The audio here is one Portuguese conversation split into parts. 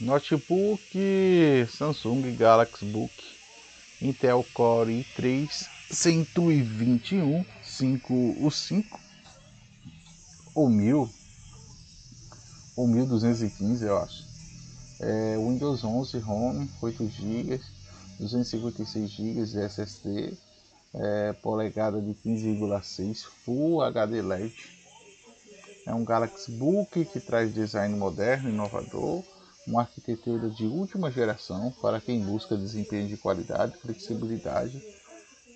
Notebook Samsung Galaxy Book Intel Core i3 121 5 o 5 ou 1000 ou 1215 eu acho. É, Windows 11 ROM 8 GB 256 GB de SSD é, polegada de 15,6 Full HD LED é um Galaxy Book que traz design moderno e inovador uma arquitetura de última geração para quem busca desempenho de qualidade, flexibilidade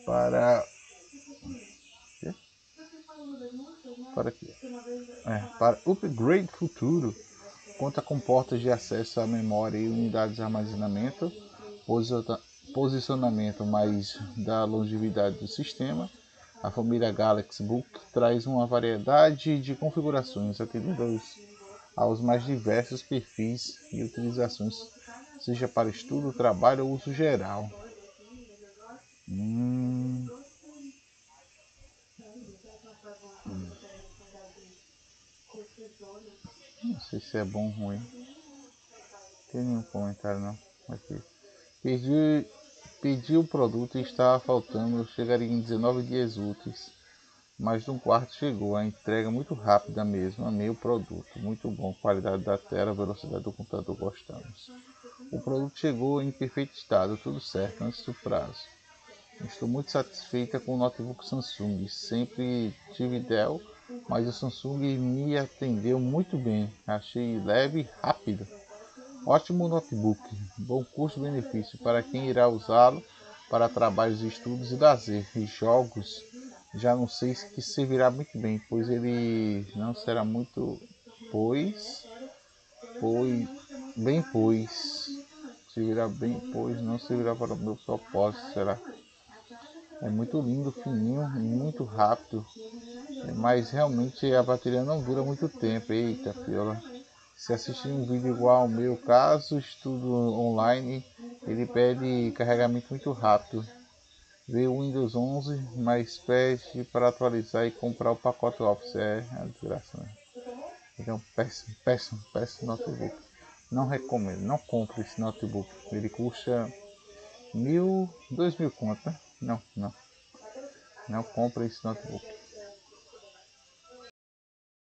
para para quê? É, para upgrade futuro conta com portas de acesso à memória e unidades de armazenamento, posicionamento mais da longevidade do sistema. A família Galaxy Book traz uma variedade de configurações atendendo aos aos mais diversos perfis e utilizações, seja para estudo, trabalho ou uso geral. Hum. Hum. Não sei se é bom ou ruim. Tem nenhum comentário não. Aqui. Pedi, pedi o produto e estava faltando. Chegaria em 19 dias úteis mais de um quarto chegou. A entrega muito rápida mesmo. Amei o produto. Muito bom. Qualidade da tela, velocidade do computador, gostamos. O produto chegou em perfeito estado, tudo certo, antes do prazo. Estou muito satisfeita com o notebook Samsung. Sempre tive Dell, mas o Samsung me atendeu muito bem. Achei leve e rápido. Ótimo notebook, bom custo-benefício para quem irá usá-lo para trabalhos, estudos e lazer e jogos já não sei se servirá muito bem, pois ele não será muito pois, pois bem pois, servirá bem pois, não servirá para o meu propósito, será? É muito lindo, fininho, muito rápido, mas realmente a bateria não dura muito tempo. Eita, fiola. Se assistir um vídeo igual ao meu caso, estudo online, ele pede carregamento muito rápido veio o Windows 11, mas pede para atualizar e comprar o pacote Office. É, é desgraça, né? Então, péssimo, péssimo, péssimo notebook. Não recomendo, não compre esse notebook. Ele custa mil, dois mil conto, né? Não, não. Não compre esse notebook.